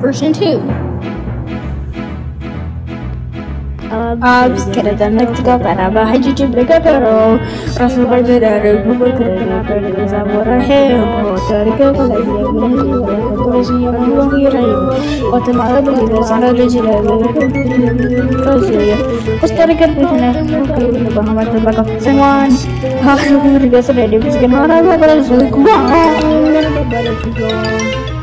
version 2. Abs kedatangan juga para bahaji mereka pero rasa berbeda dari kubur kerana pada zaman rahim dari kekalai yang ini terus yang dua kira kota malah begitu sana ada jiran terus ya terus dari kerana kalau bahamat terbakar semua harus mereka sudah dibiskan orang orang sudah kuat Morejo situazione generale che non vorrei Sfida nasti seguito con il radio Fanno non mi sto fanno non mi sto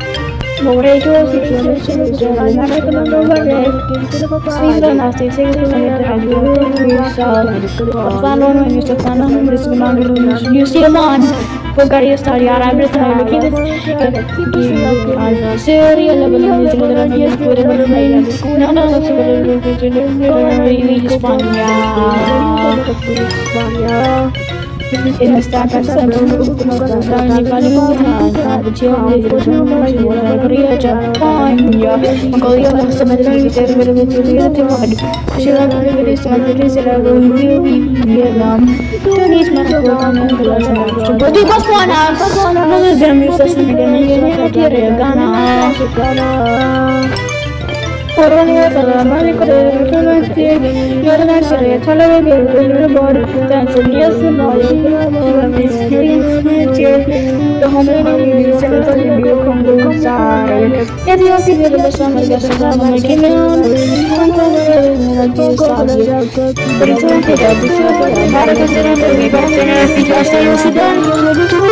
mandando New Zealand Pagari io stare a rabbia sta mi chiede al serie la bella mi dice della mia pure per me no no no si vuole di Spagna Spagna in esta casa ni Palestina Chile Venezuela Korea Jepang ya Mongolia sebenarnya kita berbeda timur Sila berbeda sebenarnya sila berbeda Vietnam Tunis melakukan kelas coba di Botswana Botswana dan bisa sebenarnya ini dia Ghana Ghana Orania salamani kore tulati yorna sire thalave gere bor Tanzania Somalia Misri to home ni Senegal Libya Congo Sahara Ethiopia gere basama gasa sama Kenya Congo gere Nigeria করণীয় সালামালি করে ঘটনাস্থির ঘটনা সেরে চলবে বেরোনোর পর তার চলিয়াছে Thank you.